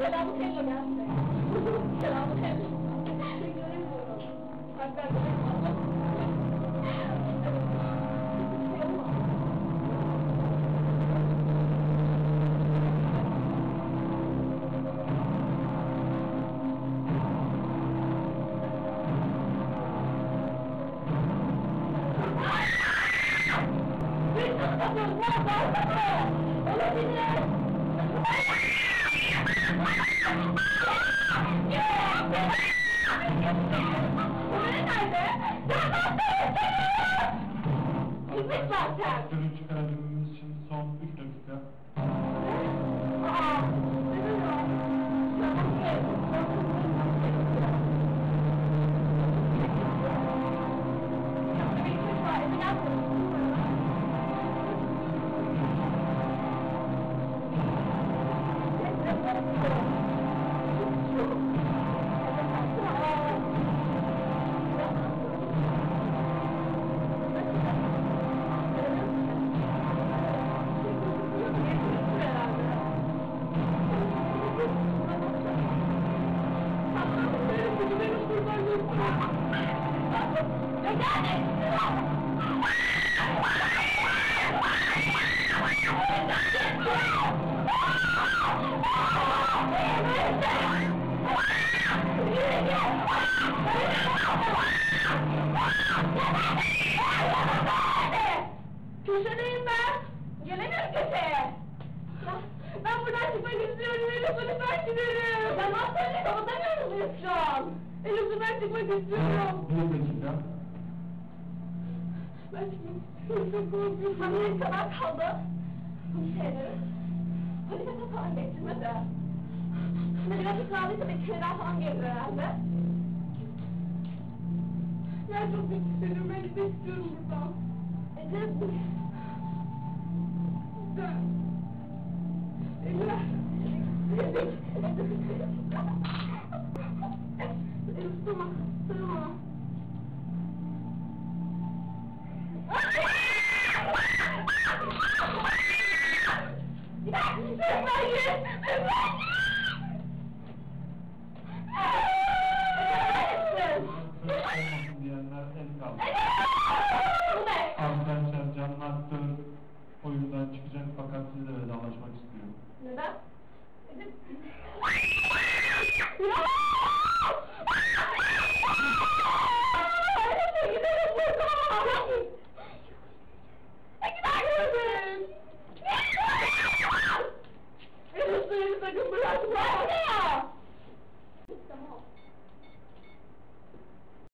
我操！我操！我操！我操！Gitmek zaten. Aktörü çıkarabilmemiz için son 3 dakika. Aa, neden o? Tamam, Köşedeyim ben. Gelemiyorum köşeye. Ben buradan çıkmak istiyorum. Elif lütfen gidelim. Ben hastaneye kapatamıyoruz biz şu an. Elif lütfen çıkmak istiyorum. Bir dakika. Ben çıkmak istiyorum. Çok korkuyorum. Ne kadar kaldı? Bu şeyleri. Polise falan getirmedi. Hani biraz ısrarlıysa bekçilerden falan gelir herhalde. Ben çok gitmek istiyorum. Ben gitmek istiyorum buradan. Edip. Ben. Emre. Elif Diyenler el kaldı. Arkadaşlar canlı aktör oyundan çıkacak fakat sizle vedalaşmak istiyor. Neden? Please, I can be as well now!